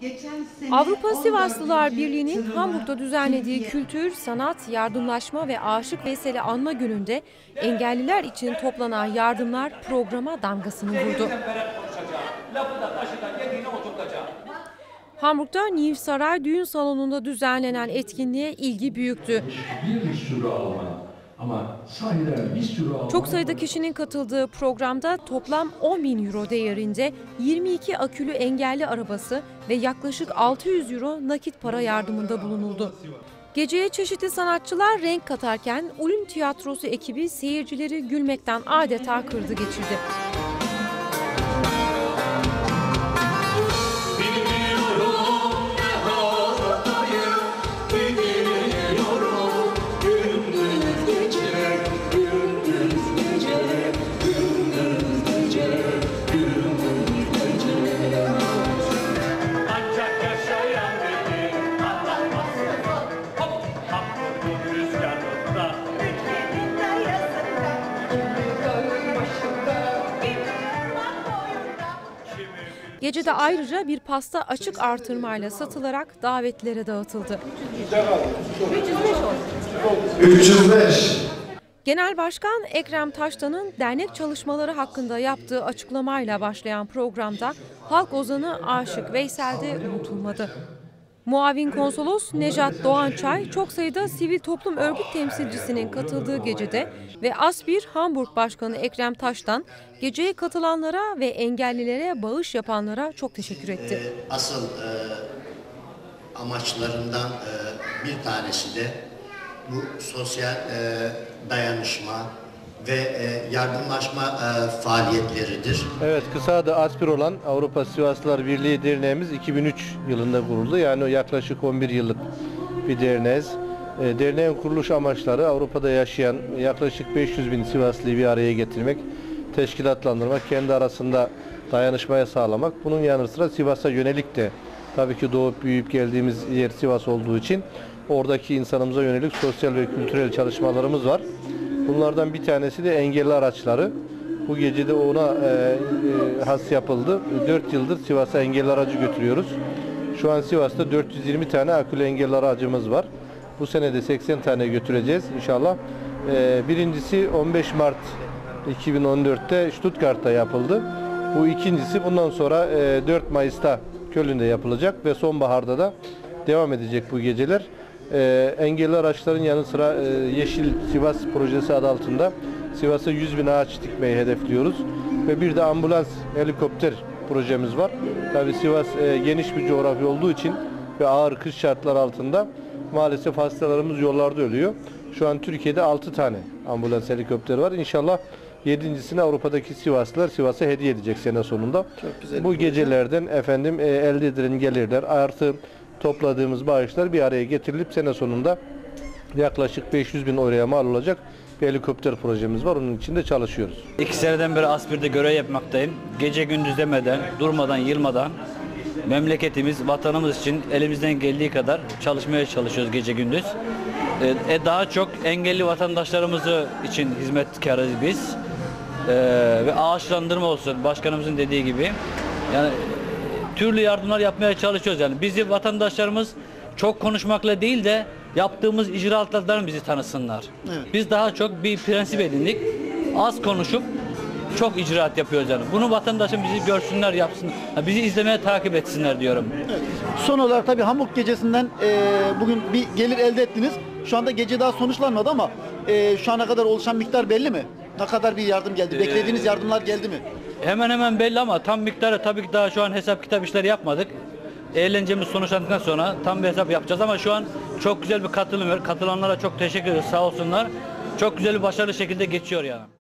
geçen sene Avrupa 14. Sivaslılar Birliği'nin Hamburg'da düzenlediği kültür, sanat, yardımlaşma ve Aşık Veysel'i anma gününde engelliler için toplanan yardımlar programa damgasını vurdu. Hamburg'da New Saray Düğün Salonu'nda düzenlenen etkinliğe ilgi büyüktü. bir sürü Alman. Ama sahiden bir sürü Alman. Çok sayıda kişinin katıldığı programda toplam 10 bin euro değerinde 22 akülü engelli arabası ve yaklaşık 600 euro nakit para yardımında bulunuldu. Geceye çeşitli sanatçılar renk katarken Ulum Tiyatrosu ekibi seyircileri gülmekten adeta kırdı geçirdi. Gecede ayrıca bir pasta açık artırmayla satılarak davetlere dağıtıldı. 305. Genel Başkan Ekrem Taştan'ın dernek çalışmaları hakkında yaptığı açıklamayla başlayan programda halk ozanı Aşık Veysel de unutulmadı. Muavin konsolos Nejat Doğançay çok sayıda sivil toplum örgüt temsilcisinin katıldığı gecede ve Asbir Hamburg Başkanı Ekrem Taştan geceye katılanlara ve engellilere bağış yapanlara çok teşekkür etti. asıl e, amaçlarından e, bir tanesi de bu sosyal e, dayanışma ve e, yardımlaşma e, faaliyetleridir. Evet, kısa adı ASPİR olan Avrupa Sivaslılar Birliği Derneğimiz 2003 yılında kuruldu. Yani yaklaşık 11 yıllık bir derneğiz. E, Derneğin kuruluş amaçları Avrupa'da yaşayan yaklaşık 500 bin Sivaslıyı bir araya getirmek, teşkilatlandırmak, kendi arasında dayanışmaya sağlamak. Bunun yanı sıra Sivas'a yönelik de tabii ki doğup büyüyüp geldiğimiz yer Sivas olduğu için oradaki insanımıza yönelik sosyal ve kültürel çalışmalarımız var. Bunlardan bir tanesi de engelli araçları. Bu gece de ona e, e, has yapıldı. 4 yıldır Sivas'a engelli aracı götürüyoruz. Şu an Sivas'ta 420 tane akülü engelli aracımız var. Bu sene de 80 tane götüreceğiz inşallah. E, birincisi 15 Mart 2014'te Stuttgart'ta yapıldı. Bu ikincisi bundan sonra e, 4 Mayıs'ta Köln'de yapılacak ve sonbaharda da devam edecek bu geceler. E, engelli araçların yanı sıra e, Yeşil Sivas projesi adı altında Sivas'a 100 bin ağaç dikmeyi hedefliyoruz. Ve bir de ambulans helikopter projemiz var. Tabi Sivas e, geniş bir coğrafya olduğu için ve ağır kış şartlar altında maalesef hastalarımız yollarda ölüyor. Şu an Türkiye'de 6 tane ambulans helikopteri var. İnşallah yedincisini Avrupa'daki Sivaslılar Sivas'a hediye edecek sene sonunda. Bu gecelerden efendim e, elde edilen gelirler artı topladığımız bağışlar bir araya getirilip sene sonunda yaklaşık 500 bin euroya mal olacak bir helikopter projemiz var. Onun için de çalışıyoruz. İki seneden beri Aspir'de görev yapmaktayım. Gece gündüz demeden, durmadan, yılmadan memleketimiz, vatanımız için elimizden geldiği kadar çalışmaya çalışıyoruz gece gündüz. Ee, e, daha çok engelli vatandaşlarımızı için hizmetkarız biz. Ee, ve ağaçlandırma olsun başkanımızın dediği gibi. Yani e, türlü yardımlar yapmaya çalışıyoruz yani. Bizi vatandaşlarımız çok konuşmakla değil de yaptığımız icraatlardan bizi tanısınlar. Biz daha çok bir prensip edindik. Az konuşup çok icraat yapıyoruz yani. Bunu vatandaşın bizi görsünler, yapsın. Bizi izlemeye takip etsinler diyorum. Son olarak tabii Hamburg gecesinden e, bugün bir gelir elde ettiniz. Şu anda gece daha sonuçlanmadı ama e, şu ana kadar oluşan miktar belli mi? Ne kadar bir yardım geldi? Beklediğiniz yardımlar geldi mi? Hemen hemen belli ama tam miktarı tabii ki daha şu an hesap kitap işleri yapmadık. Eğlencemiz sonuçlandıktan sonra tam bir hesap yapacağız ama şu an çok güzel bir katılım var. Katılanlara çok teşekkür ederiz sağ olsunlar. Çok güzel bir başarılı şekilde geçiyor yani.